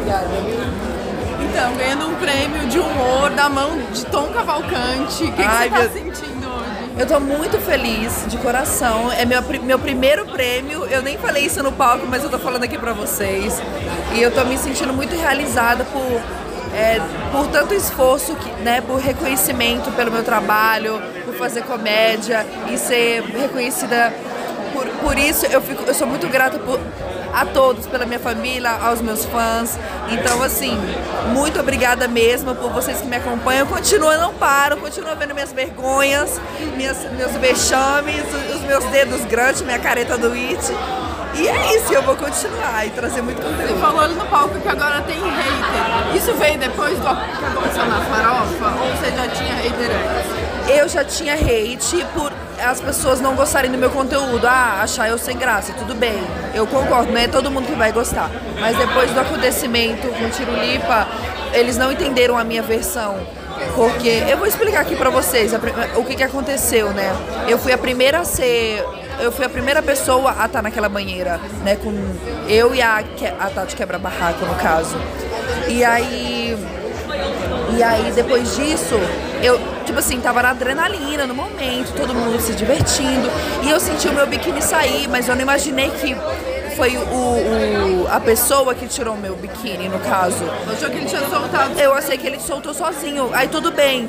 Obrigada. Então, ganhando um prêmio de humor da mão de Tom Cavalcante. O que, que Ai, você tá meu- sentindo hoje? Eu tô muito feliz, de coração. É meu, meu primeiro prêmio. Eu nem falei isso no palco, mas eu tô falando aqui pra vocês. E eu tô me sentindo muito realizada por, é, por tanto esforço, que, né, por reconhecimento pelo meu trabalho, por fazer comédia e ser reconhecida por, por isso. Eu, fico, eu sou muito grata por, a todos, pela minha família, aos meus fãs. Então, assim, muito obrigada mesmo por vocês que me acompanham. Continua, não paro, continua vendo minhas vergonhas, minhas, meus vexames, os meus dedos grandes, minha careta do It. E é isso, eu vou continuar e trazer muito Você conteúdo. falou ali no palco que agora tem hater. Isso veio depois do Eu já tinha hate por as pessoas não gostarem do meu conteúdo. Ah, achar eu sem graça, tudo bem. Eu concordo, não é todo mundo que vai gostar. Mas depois do acontecimento com o Tirulipa, eles não entenderam a minha versão. Porque eu vou explicar aqui pra vocês a o que, que aconteceu, né? Eu fui a primeira a ser. Eu fui a primeira pessoa a estar naquela banheira, né? Com eu e a, a Tati Quebra-Barraco, no caso. E aí. E aí, depois disso, eu, tipo assim, tava na adrenalina no momento, todo mundo se divertindo. E eu senti o meu biquíni sair, mas eu não imaginei que foi o, o- a pessoa que tirou o meu biquíni, no caso. Achou que ele tinha soltado. Eu achei que ele soltou sozinho. Aí tudo bem.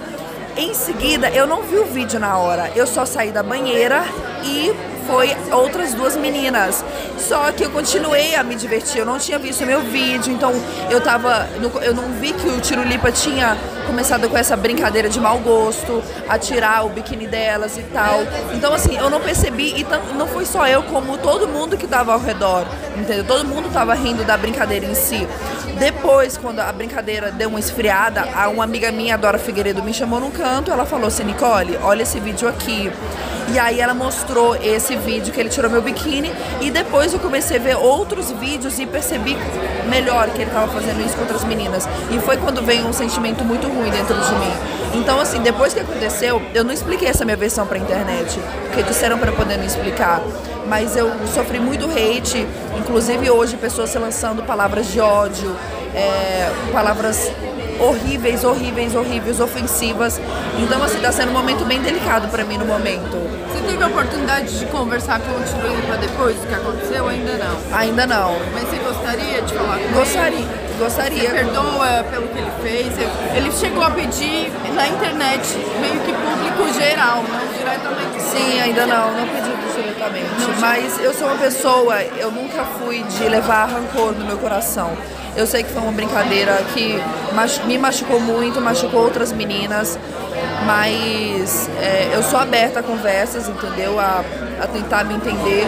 Em seguida, eu não vi o vídeo na hora. Eu só saí da banheira e foi outras duas meninas. Só que eu continuei a me divertir. Eu não tinha visto meu vídeo, então eu tava. Eu não vi que o Tirulipa tinha começado com essa brincadeira de mau gosto, a tirar o biquíni delas e tal. Então, assim, eu não percebi, e não foi só eu, como todo mundo que tava ao redor, entendeu? Todo mundo tava rindo da brincadeira em si. Depois, quando a brincadeira deu uma esfriada, uma amiga minha, Dora Figueiredo, me chamou num canto, ela falou assim, Nicole, olha esse vídeo aqui. E aí ela mostrou esse vídeo que ele tirou meu biquíni e depois eu comecei a ver outros vídeos e percebi melhor que ele estava fazendo isso com outras meninas. E foi quando veio um sentimento muito ruim dentro de mim. Então assim, depois que aconteceu, eu não expliquei essa minha versão pra internet, porque disseram para poder me explicar. Mas eu sofri muito hate, inclusive hoje pessoas se lançando palavras de ódio, é, palavras horríveis, horríveis, horríveis, ofensivas. Então, assim, tá sendo um momento bem delicado pra mim no momento. Você teve a oportunidade de conversar com o Tirulipa depois do que aconteceu? Ainda não. Ainda não. Mas você gostaria de falar com ele? Gostaria, Você gostaria. perdoa pelo que ele fez? Ele chegou a pedir na internet, meio que público geral, não diretamente. Sim, ainda não, não pedi diretamente. Mas eu sou uma pessoa, eu nunca fui de levar rancor no meu coração. Eu sei que foi uma brincadeira que me machucou muito, machucou outras meninas, mas é, eu sou aberta a conversas, entendeu? A, a tentar me entender.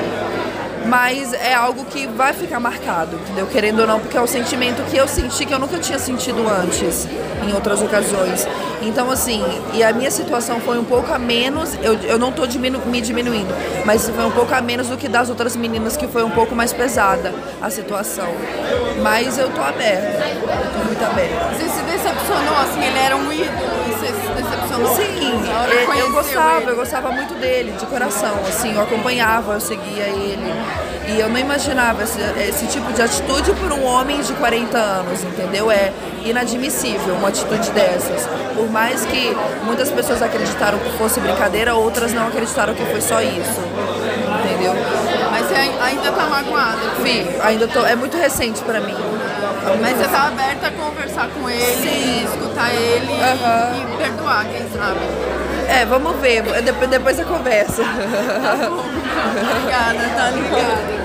Mas é algo que vai ficar marcado, entendeu? Querendo ou não, porque é um sentimento que eu senti que eu nunca tinha sentido antes, em outras ocasiões. Então, assim, e a minha situação foi um pouco a menos, eu, eu não tô diminu me diminuindo, mas foi um pouco a menos do que das outras meninas, que foi um pouco mais pesada a situação. Mas eu tô aberta, eu tô muito aberta. Você se decepcionou, assim, ele era um ídolo você se decepcionou? Sim, hora eu, eu gostava, ele? eu gostava muito dele, de coração, assim, eu acompanhava, eu seguia ele. E eu não imaginava esse, esse tipo de atitude por um homem de 40 anos, entendeu? É inadmissível uma atitude dessas. Por mais que muitas pessoas acreditaram que fosse brincadeira, outras não acreditaram que foi só isso. Entendeu? Mas você ai- ainda tá magoada. Fih, ainda tô. É muito recente pra mim. É Mas você tá aberta a conversar com ele, escutar ele Aham. e perdoar, quem sabe. É, vamos ver. Depois, depois a conversa. Obrigada, tá ligada.